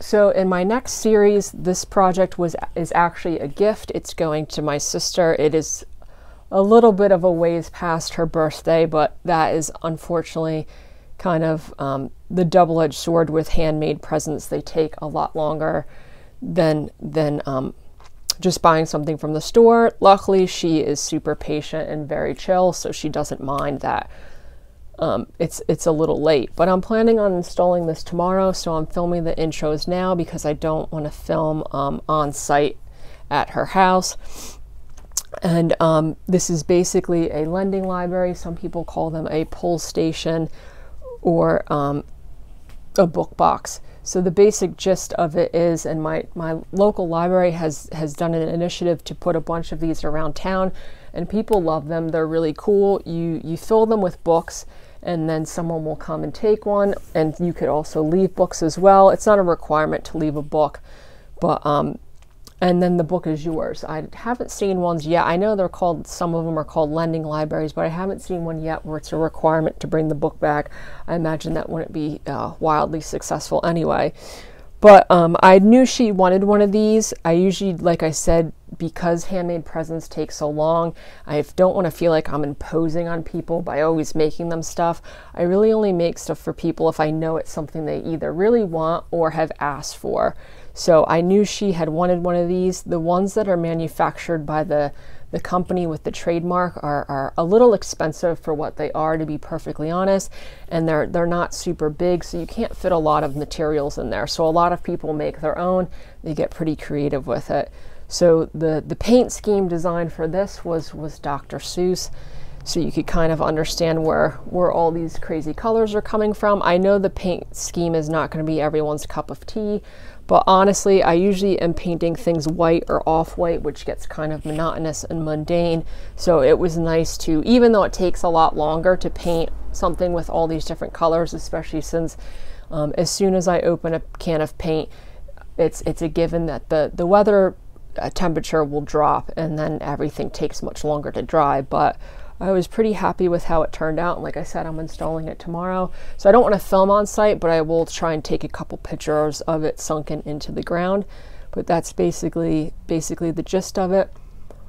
so in my next series, this project was is actually a gift. It's going to my sister. It is a little bit of a ways past her birthday, but that is unfortunately kind of um, the double-edged sword with handmade presents. They take a lot longer than than um, just buying something from the store. Luckily, she is super patient and very chill, so she doesn't mind that um, it's it's a little late. But I'm planning on installing this tomorrow, so I'm filming the intros now because I don't want to film um, on site at her house. And um, this is basically a lending library. Some people call them a pull station or um, a book box. So the basic gist of it is, and my, my local library has, has done an initiative to put a bunch of these around town, and people love them. They're really cool. You, you fill them with books, and then someone will come and take one, and you could also leave books as well. It's not a requirement to leave a book, but um, and then the book is yours. I haven't seen ones yet. I know they're called, some of them are called lending libraries, but I haven't seen one yet where it's a requirement to bring the book back. I imagine that wouldn't be uh, wildly successful anyway. But um, I knew she wanted one of these. I usually, like I said, because handmade presents take so long, I don't want to feel like I'm imposing on people by always making them stuff. I really only make stuff for people if I know it's something they either really want or have asked for. So I knew she had wanted one of these. The ones that are manufactured by the the company with the trademark are, are a little expensive for what they are to be perfectly honest and they're they're not super big so you can't fit a lot of materials in there so a lot of people make their own they get pretty creative with it so the the paint scheme design for this was was Dr. Seuss so you could kind of understand where where all these crazy colors are coming from I know the paint scheme is not going to be everyone's cup of tea but honestly, I usually am painting things white or off-white, which gets kind of monotonous and mundane. So it was nice to, even though it takes a lot longer to paint something with all these different colors, especially since um, as soon as I open a can of paint, it's it's a given that the the weather temperature will drop and then everything takes much longer to dry. But I was pretty happy with how it turned out. And like I said, I'm installing it tomorrow. So I don't want to film on site, but I will try and take a couple pictures of it sunken into the ground. But that's basically basically the gist of it.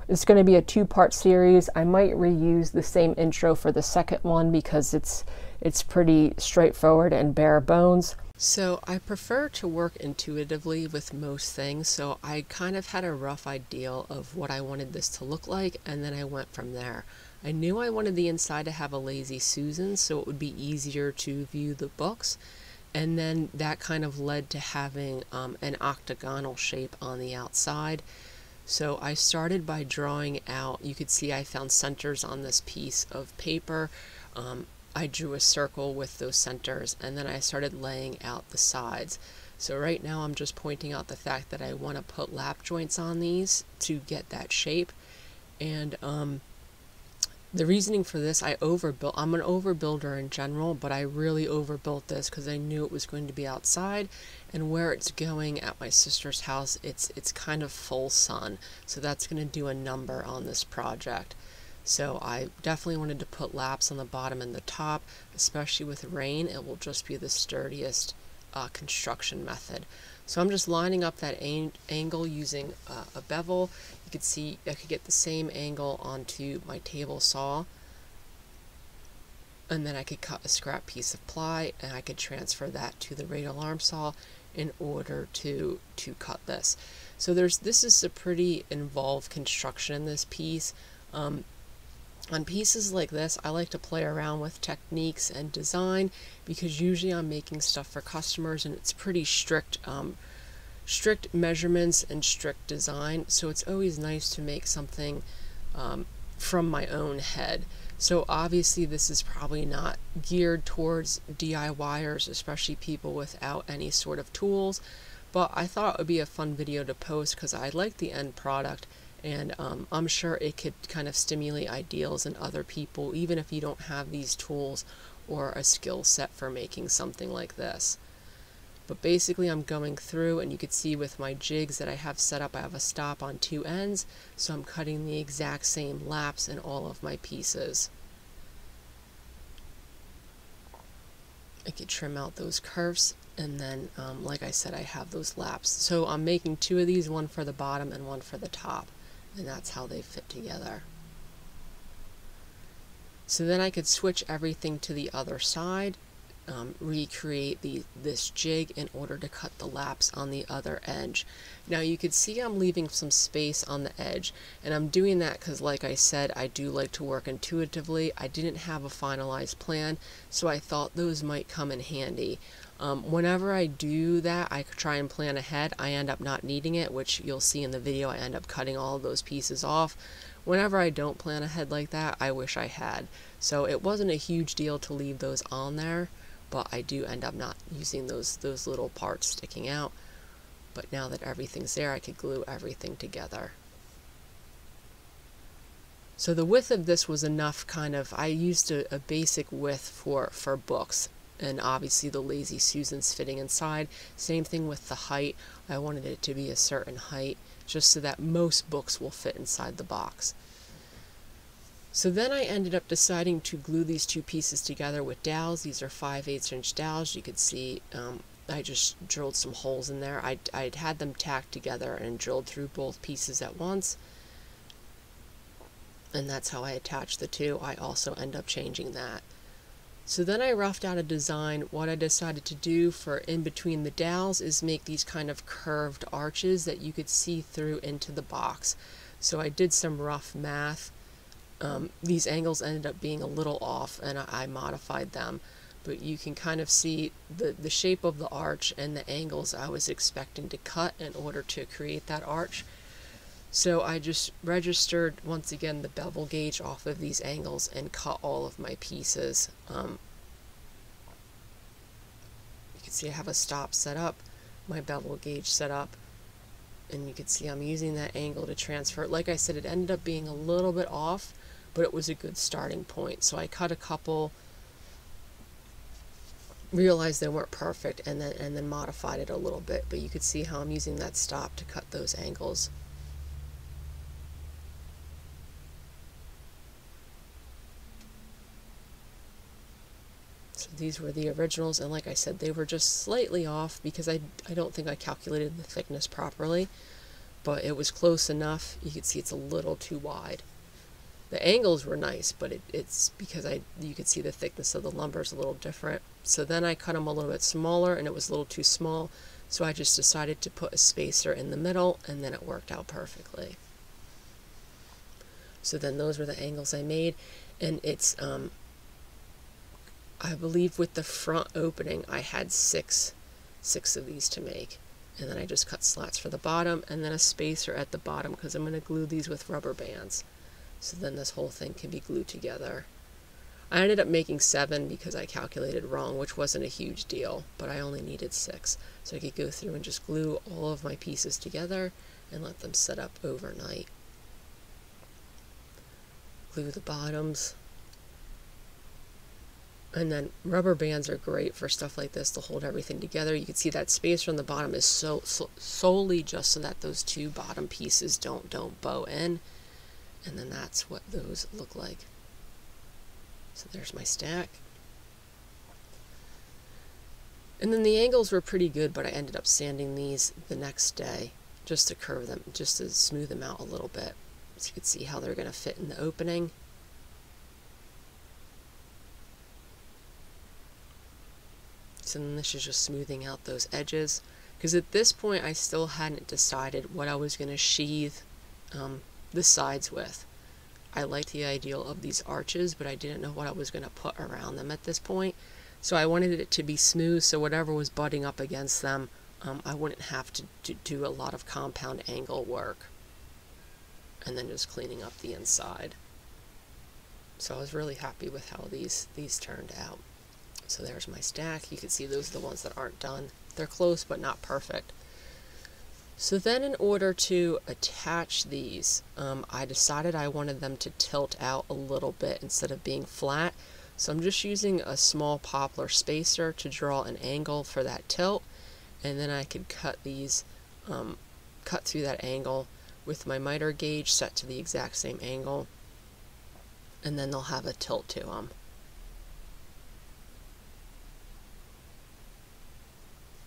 It's going to be a two-part series. I might reuse the same intro for the second one because it's it's pretty straightforward and bare bones. So I prefer to work intuitively with most things, so I kind of had a rough idea of what I wanted this to look like, and then I went from there. I knew I wanted the inside to have a lazy Susan so it would be easier to view the books and then that kind of led to having um, an octagonal shape on the outside. So I started by drawing out, you could see I found centers on this piece of paper. Um, I drew a circle with those centers and then I started laying out the sides. So right now I'm just pointing out the fact that I want to put lap joints on these to get that shape. And um, the reasoning for this, I overbuilt. I'm an overbuilder in general, but I really overbuilt this because I knew it was going to be outside, and where it's going at my sister's house, it's it's kind of full sun, so that's going to do a number on this project. So I definitely wanted to put laps on the bottom and the top, especially with rain. It will just be the sturdiest uh, construction method. So I'm just lining up that angle using uh, a bevel. You can see I could get the same angle onto my table saw. And then I could cut a scrap piece of ply and I could transfer that to the radial arm saw in order to to cut this. So there's this is a pretty involved construction in this piece. Um, on pieces like this, I like to play around with techniques and design because usually I'm making stuff for customers and it's pretty strict, um, strict measurements and strict design. So it's always nice to make something um, from my own head. So obviously this is probably not geared towards DIYers, especially people without any sort of tools. But I thought it would be a fun video to post because I like the end product and um, I'm sure it could kind of stimulate ideals in other people even if you don't have these tools or a skill set for making something like this. But basically I'm going through and you can see with my jigs that I have set up I have a stop on two ends so I'm cutting the exact same laps in all of my pieces. I could trim out those curves and then um, like I said I have those laps so I'm making two of these one for the bottom and one for the top and that's how they fit together so then I could switch everything to the other side um, recreate the, this jig in order to cut the laps on the other edge. Now you can see I'm leaving some space on the edge and I'm doing that because like I said I do like to work intuitively. I didn't have a finalized plan so I thought those might come in handy. Um, whenever I do that I try and plan ahead I end up not needing it which you'll see in the video I end up cutting all those pieces off. Whenever I don't plan ahead like that I wish I had. So it wasn't a huge deal to leave those on there but I do end up not using those those little parts sticking out but now that everything's there I could glue everything together so the width of this was enough kind of I used a, a basic width for for books and obviously the lazy Susan's fitting inside same thing with the height I wanted it to be a certain height just so that most books will fit inside the box so then I ended up deciding to glue these two pieces together with dowels. These are 5 8 inch dowels. You could see um, I just drilled some holes in there. I'd, I'd had them tacked together and drilled through both pieces at once. And that's how I attached the two. I also end up changing that. So then I roughed out a design. What I decided to do for in between the dowels is make these kind of curved arches that you could see through into the box. So I did some rough math um, these angles ended up being a little off and I, I modified them but you can kind of see the, the shape of the arch and the angles I was expecting to cut in order to create that arch. So I just registered once again the bevel gauge off of these angles and cut all of my pieces. Um, you can see I have a stop set up, my bevel gauge set up, and you can see I'm using that angle to transfer. Like I said, it ended up being a little bit off, but it was a good starting point. So I cut a couple, realized they weren't perfect, and then and then modified it a little bit. But you could see how I'm using that stop to cut those angles. These were the originals, and like I said, they were just slightly off because I, I don't think I calculated the thickness properly, but it was close enough. You can see it's a little too wide the angles were nice, but it, it's because I you could see the thickness of the lumber is a little different. So then I cut them a little bit smaller and it was a little too small. So I just decided to put a spacer in the middle and then it worked out perfectly. So then those were the angles I made and it's um, I believe with the front opening I had six six of these to make and then I just cut slats for the bottom and then a spacer at the bottom because I'm going to glue these with rubber bands. So then this whole thing can be glued together. I ended up making seven because I calculated wrong, which wasn't a huge deal, but I only needed six. So I could go through and just glue all of my pieces together and let them set up overnight. Glue the bottoms. And then rubber bands are great for stuff like this to hold everything together. You can see that spacer on the bottom is so, so solely just so that those two bottom pieces don't don't bow in and then that's what those look like. So there's my stack. And then the angles were pretty good, but I ended up sanding these the next day just to curve them, just to smooth them out a little bit. So you can see how they're going to fit in the opening. So then this is just smoothing out those edges. Because at this point I still hadn't decided what I was going to sheathe um, the sides with. I liked the ideal of these arches, but I didn't know what I was going to put around them at this point. So I wanted it to be smooth, so whatever was butting up against them, um, I wouldn't have to, to do a lot of compound angle work. And then just cleaning up the inside. So I was really happy with how these, these turned out. So there's my stack. You can see those are the ones that aren't done. They're close, but not perfect. So then in order to attach these, um, I decided I wanted them to tilt out a little bit instead of being flat. So I'm just using a small poplar spacer to draw an angle for that tilt. And then I could cut these, um, cut through that angle with my miter gauge set to the exact same angle. And then they'll have a tilt to them.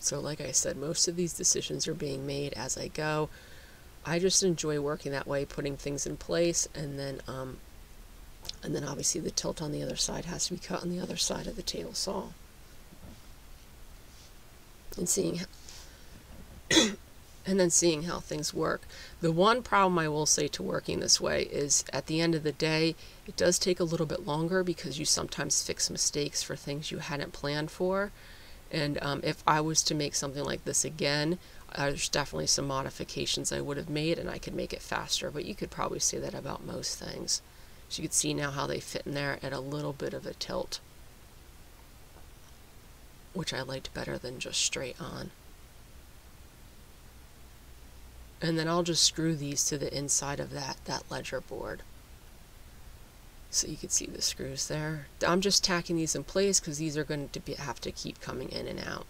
So, like I said, most of these decisions are being made as I go. I just enjoy working that way, putting things in place, and then, um, and then obviously the tilt on the other side has to be cut on the other side of the table saw. And seeing, and then seeing how things work. The one problem I will say to working this way is at the end of the day, it does take a little bit longer because you sometimes fix mistakes for things you hadn't planned for. And um, if I was to make something like this again, uh, there's definitely some modifications I would have made and I could make it faster, but you could probably say that about most things. So you can see now how they fit in there at a little bit of a tilt, which I liked better than just straight on. And then I'll just screw these to the inside of that, that ledger board. So you can see the screws there. I'm just tacking these in place because these are going to be, have to keep coming in and out.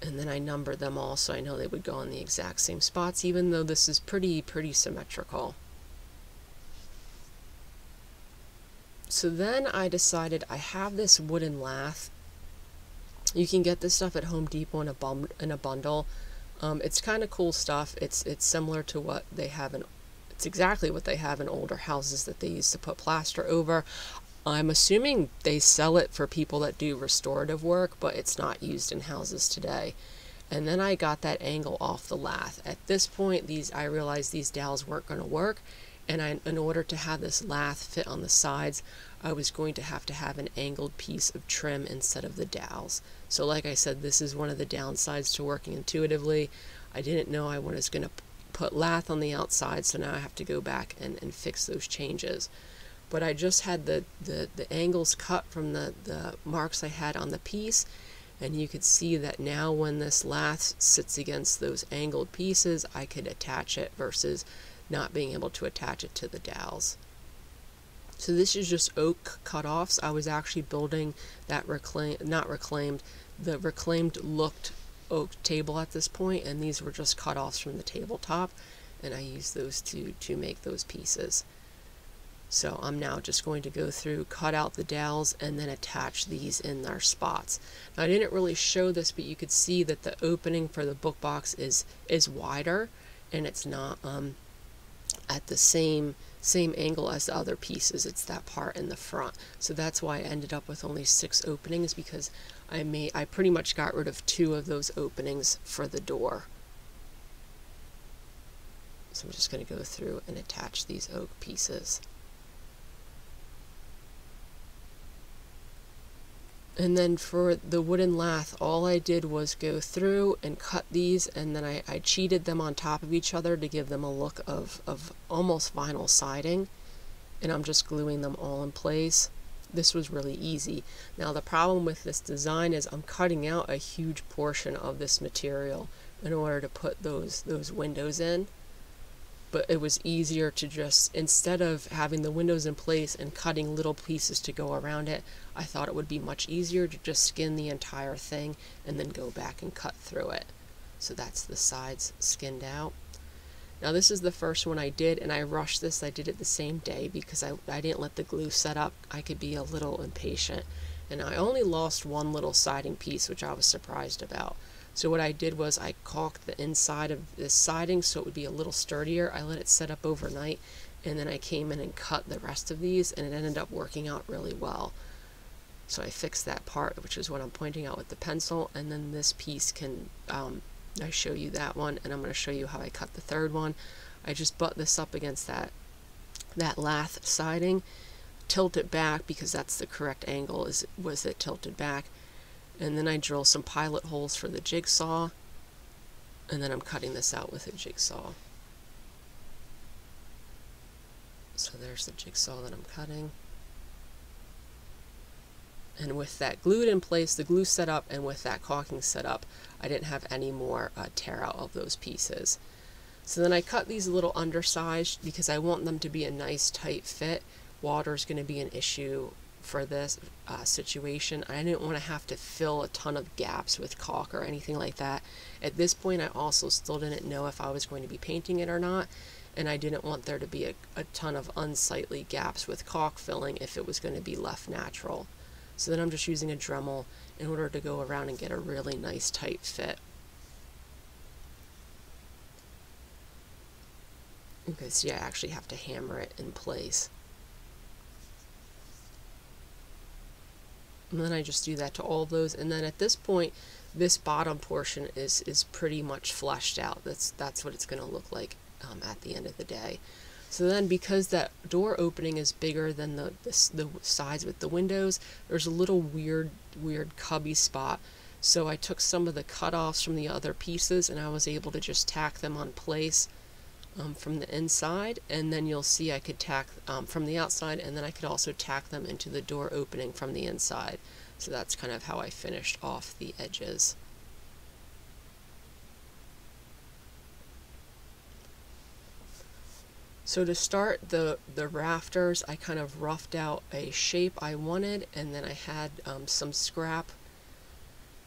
And then I numbered them all so I know they would go in the exact same spots even though this is pretty, pretty symmetrical. So then I decided I have this wooden lath. You can get this stuff at Home Depot in a, in a bundle. Um, it's kind of cool stuff. It's it's similar to what they have in it's exactly what they have in older houses that they used to put plaster over. I'm assuming they sell it for people that do restorative work, but it's not used in houses today. And then I got that angle off the lath. At this point, these I realized these dowels weren't going to work, and I, in order to have this lath fit on the sides, I was going to have to have an angled piece of trim instead of the dowels. So like I said, this is one of the downsides to working intuitively. I didn't know I was going to put lath on the outside, so now I have to go back and, and fix those changes. But I just had the, the, the angles cut from the, the marks I had on the piece, and you could see that now when this lath sits against those angled pieces, I could attach it versus not being able to attach it to the dowels. So this is just oak cut-offs. I was actually building that reclaim, not reclaimed, the reclaimed looked oak table at this point and these were just cut-offs from the tabletop and I used those to, to make those pieces. So I'm now just going to go through, cut out the dowels, and then attach these in their spots. Now I didn't really show this, but you could see that the opening for the book box is, is wider and it's not um, at the same same angle as the other pieces. It's that part in the front. So that's why I ended up with only six openings because I made I pretty much got rid of two of those openings for the door. So I'm just going to go through and attach these oak pieces. And then for the wooden lath, all I did was go through and cut these and then I, I cheated them on top of each other to give them a look of, of almost vinyl siding. And I'm just gluing them all in place. This was really easy. Now the problem with this design is I'm cutting out a huge portion of this material in order to put those, those windows in but it was easier to just instead of having the windows in place and cutting little pieces to go around it I thought it would be much easier to just skin the entire thing and then go back and cut through it. So that's the sides skinned out. Now this is the first one I did and I rushed this. I did it the same day because I, I didn't let the glue set up. I could be a little impatient. And I only lost one little siding piece which I was surprised about so what I did was I caulked the inside of this siding so it would be a little sturdier. I let it set up overnight and then I came in and cut the rest of these and it ended up working out really well. So I fixed that part, which is what I'm pointing out with the pencil, and then this piece can, um, I show you that one, and I'm going to show you how I cut the third one. I just butt this up against that, that lath siding, tilt it back because that's the correct angle, is was it tilted back, and then I drill some pilot holes for the jigsaw and then I'm cutting this out with a jigsaw. So there's the jigsaw that I'm cutting. And with that glued in place, the glue set up, and with that caulking set up, I didn't have any more uh, tear out of those pieces. So then I cut these a little undersized because I want them to be a nice tight fit. Water is going to be an issue for this uh, situation. I didn't want to have to fill a ton of gaps with caulk or anything like that. At this point, I also still didn't know if I was going to be painting it or not, and I didn't want there to be a, a ton of unsightly gaps with caulk filling if it was going to be left natural. So then I'm just using a Dremel in order to go around and get a really nice tight fit. Okay, see, I actually have to hammer it in place. And then I just do that to all those. And then at this point, this bottom portion is, is pretty much fleshed out. That's, that's what it's going to look like um, at the end of the day. So then because that door opening is bigger than the, the, the sides with the windows, there's a little weird, weird cubby spot. So I took some of the cutoffs from the other pieces and I was able to just tack them on place um, from the inside and then you'll see I could tack um, from the outside and then I could also tack them into the door opening from the inside. So that's kind of how I finished off the edges. So to start the, the rafters, I kind of roughed out a shape I wanted, and then I had um, some scrap.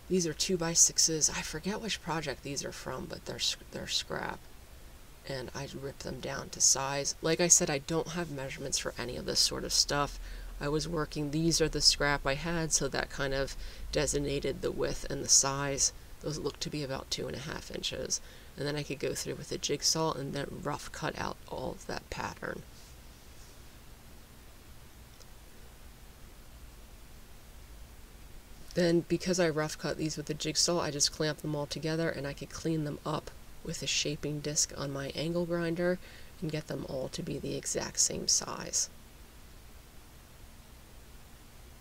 These are 2 by 6s I forget which project these are from, but they're, they're scrap. And I rip them down to size. Like I said, I don't have measurements for any of this sort of stuff. I was working, these are the scrap I had, so that kind of designated the width and the size. Those look to be about two and a half inches and then I could go through with a jigsaw and then rough cut out all of that pattern. Then because I rough cut these with a jigsaw, I just clamp them all together and I could clean them up with a shaping disc on my angle grinder and get them all to be the exact same size.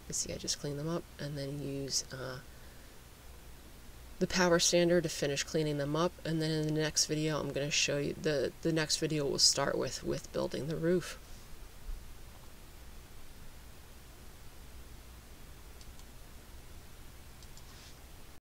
You see I just clean them up and then use uh, the power sander to finish cleaning them up and then in the next video I'm going to show you the the next video will start with with building the roof